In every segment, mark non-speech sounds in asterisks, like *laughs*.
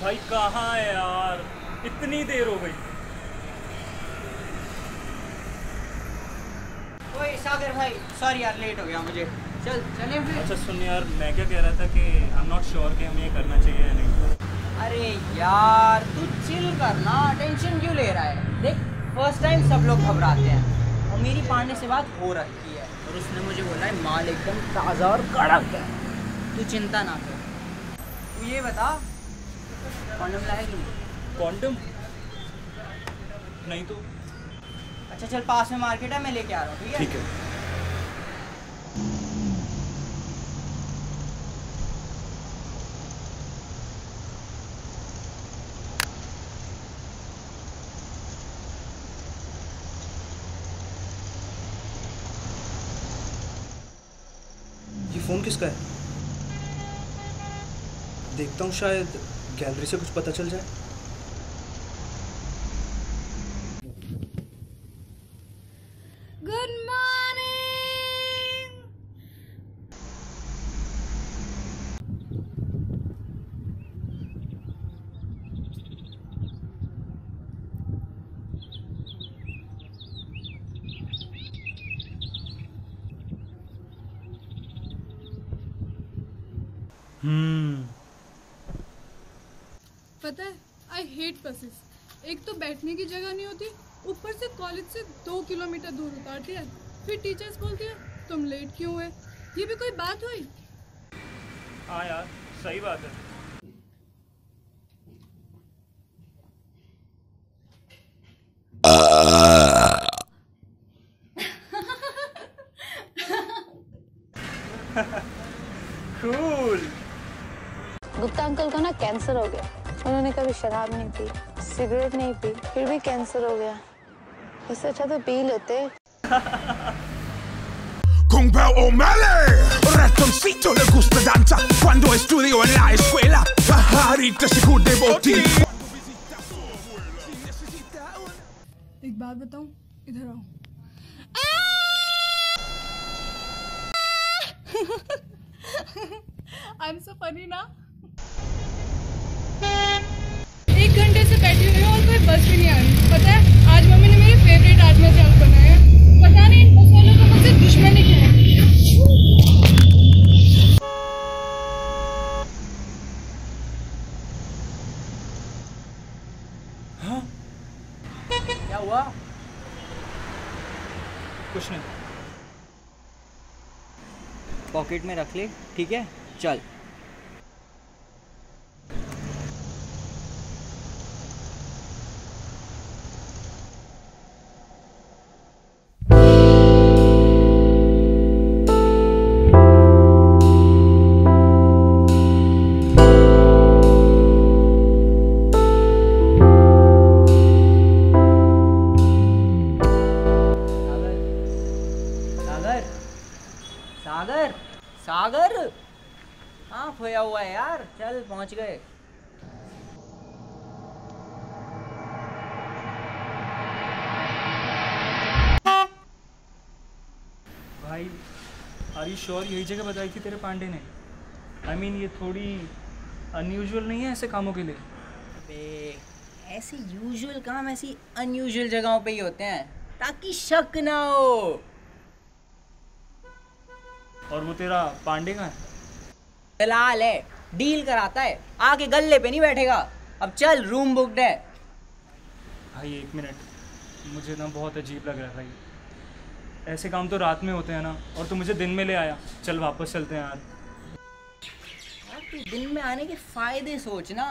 भाई कहाँ है यार? इतनी देर हो गई। ओए सागर भाई सॉरी यार लेट हो गया मुझे। चल चलें फिर। अच्छा सुन यार मैं क्या कह रहा था कि आई एम नॉट श्योर कि हमें ये करना चाहिए या नहीं। अरे यार तू चिल करना टेंशन क्यों ले रहा है? देख फ़र्स्ट टाइम सब लोग घबराते हैं। और मेरी पांडे से बात हो रखी है। और उसने मुझे बोला है माल एकदम ताज़ा और कड़क है। तू चिंता ना कर। तू ये बता कॉन्डम लाया कि नहीं तो। अच्छा चल पास में मार्केट है मैं लेके आ रहा हूँ ठीक है? ठीक है। ये फ़ोन किसका है? देखता हूँ शायद गैलरी से कुछ पता चल जाए? गुड मॉर्निंग हम्म पता है आई हेट बसेस एक तो बैठने की जगह नहीं होती ऊपर से कॉलेज से दो किलोमीटर दूर उतारती है। फिर टीचर्स बोलती है तुम लेट क्यों हुए? ये भी कोई बात हुई? हाँ यार सही बात है। *laughs* कूल गुप्ता अंकल को ना कैंसर हो गया। उन्होंने कभी शराब नहीं पी सिगरेट नहीं पी फिर भी कैंसर हो गया इससे अच्छा तो पी लेते Pao O'Malley Ratoncito le gusta danza Cuando estudió en la escuela Pajarita se de botín एक बात बताऊँ इधर आओ आई एम सो फनी ना एक घंटे से बैठी हुई हूँ और कोई बस भी नहीं आ रही पता है आज मम्मी ने मेरे फेवरेट राजमा चावल बनाए हैं पता नहीं इन बस वालों को मुझसे दुश्मनी क्यों है? क्या हुआ? कुछ नहीं। पॉकेट में रख ले ठीक है? चल। खोया हुआ है यार। चल पहुँच गए। भाई आर यू श्योर यही जगह बताई थी तेरे पांडे ने? आई I मीन mean, ये थोड़ी अनयूजुअल नहीं है ऐसे कामों के लिए? बे ऐसे यूजुअल काम ऐसी अनयूजुअल जगहों पे ही होते हैं ताकि शक ना हो। और वो तेरा पांडे का है? दलाल है डील कराता है आके गल्ले पे नहीं बैठेगा। अब चल रूम बुकड है। भाई एक मिनट मुझे ना बहुत अजीब लग रहा है भाई। ऐसे काम तो रात में होते हैं ना और तू मुझे दिन में ले आया। चल वापस चलते हैं यार। यार तू दिन में आने के फ़ायदे सोच ना।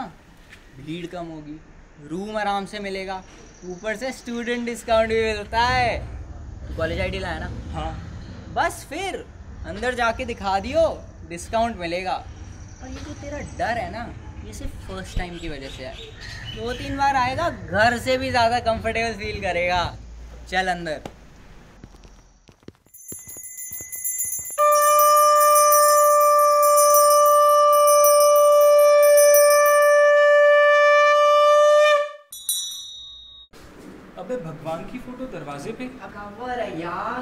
भीड़ कम होगी रूम आराम से मिलेगा। ऊपर से स्टूडेंट डिस्काउंट भी मिलता है। कॉलेज आईडी लाया ना? हाँ। बस फिर अंदर जाके दिखा दियो। डिस्काउंट मिलेगा। और ये जो तेरा डर है ना ये सिर्फ़ फ़र्स्ट टाइम की वजह से है। दो तीन बार आएगा घर से भी ज़्यादा कंफर्टेबल फील करेगा। चल अंदर। अबे भगवान की फ़ोटो दरवाजे पे? है यार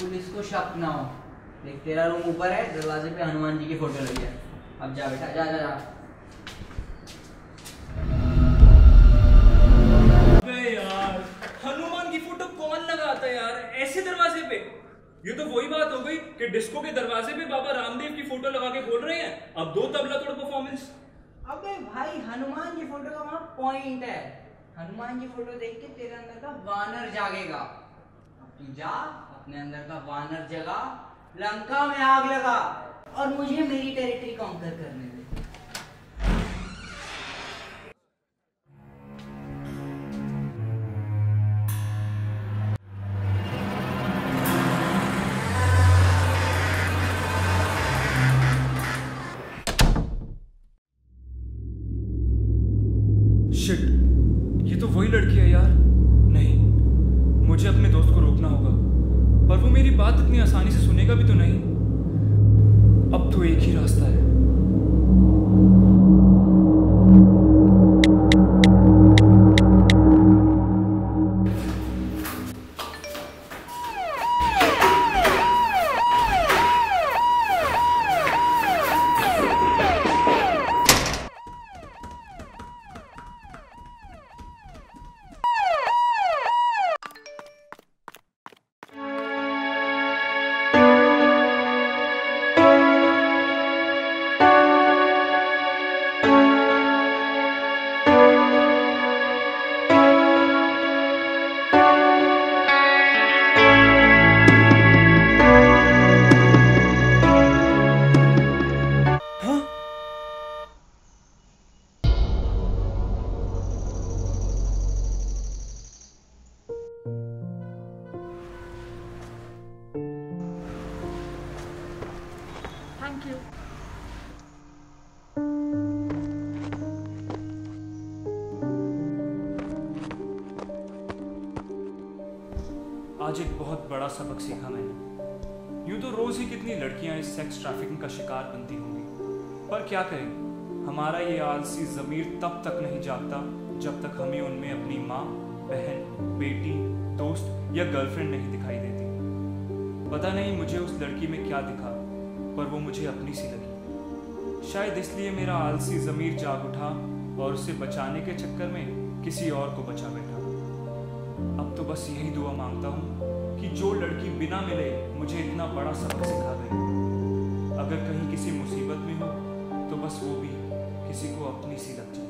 पुलिस को शक ना हो। देख तेरा रूम ऊपर है दरवाजे पे हनुमान जी की फ़ोटो लगी है। अब जा बेटा जा जा जा। अबे यार हनुमान की फ़ोटो कौन लगाता है यार? ऐसे दरवाजे पे? ये तो वही बात हो गई कि डिस्को के दरवाजे पे बाबा रामदेव की फ़ोटो लगा के बोल रहे हैं। अब दो तबला तोड़ परफॉर्मेंस अबे भाई हनुमान की फ़ोटो का वहाँ पॉइंट है। हनुमान की फ़ोटो देख के तेरे अंदर का वानर जागेगा। अब तू जा अपने अंदर का वानर जगा। लंका में आग लगा और मुझे मेरी टेरिटरी कॉन्कर करने दे। ये तो वही लड़की है यार। नहीं, मुझे अपने दोस्त को रोकना होगा, पर वो मेरी बात इतनी आसानी से सुनेगा भी तो नहीं। अब तो एक ही रास्ता हाँ। थैंक यू आज एक बहुत बड़ा सबक सीखा मैंने। यूँ तो रोज ही कितनी लड़कियाँ इस सेक्स ट्रैफिकिंग का शिकार बनती होंगी। पर क्या करें? हमारा ये आलसी जमीर तब तक नहीं जागता जब तक हमें उनमें अपनी माँ, बहन, बेटी, दोस्त या गर्लफ्रेंड नहीं दिखाई देती। पता नहीं मुझे उस लड़की में क्या दिखा। पर वो मुझे अपनी सी लगी। शायद इसलिए मेरा आलसी जमीर जाग उठा और उसे बचाने के चक्कर में किसी और को बचा बैठा। अब तो बस यही दुआ माँगता हूँ कि जो लड़की बिना मिले मुझे इतना बड़ा सबक सिखा गई अगर कहीं किसी मुसीबत में हो तो बस वो भी किसी को अपनी सी लग जाए।